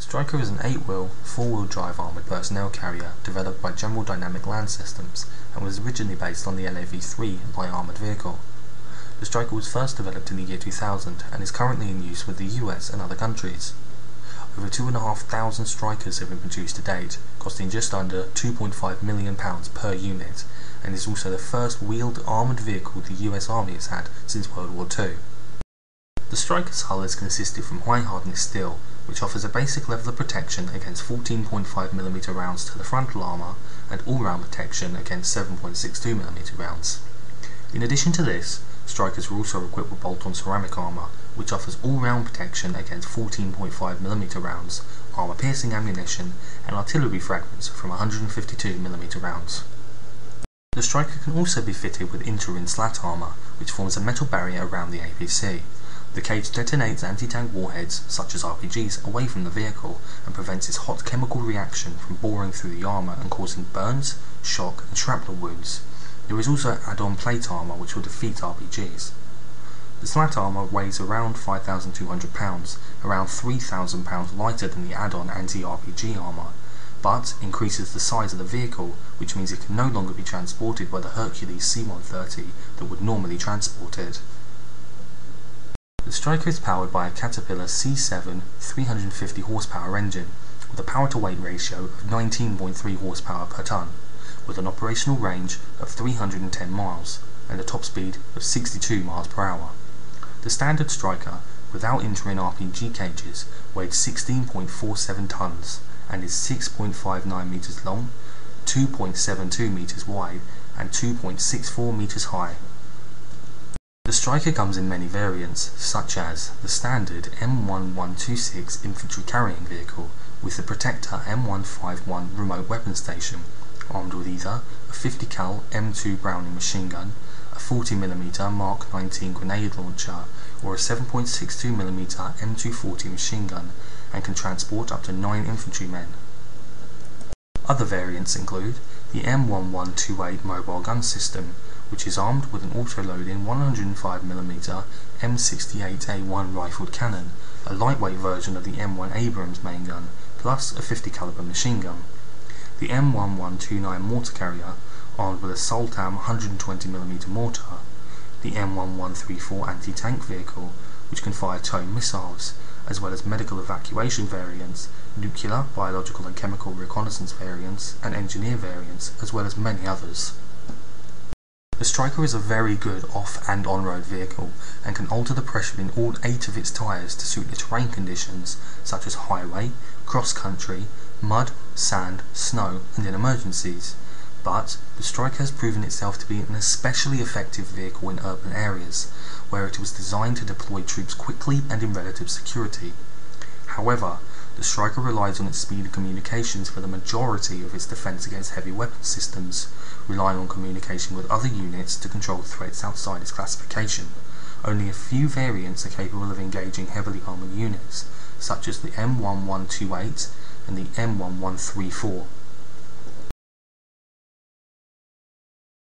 Stryker is an 8-wheel, 4-wheel drive armoured personnel carrier developed by General Dynamic Land Systems and was originally based on the LAV-3 light armoured vehicle. The Stryker was first developed in the year 2000 and is currently in use with the US and other countries. Over 2,500 Strykers have been produced to date, costing just under £2.5 million per unit, and is also the first wheeled armoured vehicle the US Army has had since World War II. The Stryker's hull is consisted from high hardness steel, which offers a basic level of protection against 14.5mm rounds to the frontal armour and all-round protection against 7.62mm rounds. In addition to this, Strykers are also equipped with bolt-on ceramic armour, which offers all-round protection against 14.5mm rounds, armour-piercing ammunition, and artillery fragments from 152mm rounds. The Stryker can also be fitted with Interin slat armour, which forms a metal barrier around the APC. The cage detonates anti-tank warheads, such as RPGs, away from the vehicle and prevents its hot chemical reaction from boring through the armour and causing burns, shock and shrapnel wounds. There is also add-on plate armour which will defeat RPGs. The slat armour weighs around 5,200 pounds, around 3,000 pounds lighter than the add-on anti-RPG armour, but increases the size of the vehicle, which means it can no longer be transported by the Hercules C-130 that would normally transport it. The Stryker is powered by a Caterpillar C7 350 horsepower engine, with a power-to-weight ratio of 19.3 horsepower per tonne, with an operational range of 310 miles and a top speed of 62 miles per hour. The standard Stryker, without Interin RPG cages, weighed 16.47 tonnes and is 6.59 metres long, 2.72 metres wide and 2.64 metres high. The Stryker comes in many variants, such as the standard M1126 infantry carrying vehicle with the Protector M151 remote weapon station, armed with either a 50 cal M2 Browning machine gun, a 40mm Mark 19 grenade launcher or a 7.62mm M240 machine gun and can transport up to 9 infantrymen. Other variants include the M1128 mobile gun system, which is armed with an auto-loading 105mm M68A1 rifled cannon, a lightweight version of the M1 Abrams main gun, plus a 50 caliber machine gun. The M1129 mortar carrier armed with a Soltam 120mm mortar, the M1134 anti-tank vehicle, which can fire TOW missiles, as well as medical evacuation variants, nuclear, biological and chemical reconnaissance variants, and engineer variants, as well as many others. The Stryker is a very good off and on-road vehicle and can alter the pressure in all eight of its tyres to suit the terrain conditions such as highway, cross-country, mud, sand, snow and in emergencies but the Stryker has proven itself to be an especially effective vehicle in urban areas, where it was designed to deploy troops quickly and in relative security. However, the Stryker relies on its speed of communications for the majority of its defense against heavy weapon systems, relying on communication with other units to control threats outside its classification. Only a few variants are capable of engaging heavily armoured units, such as the M1128 and the M1134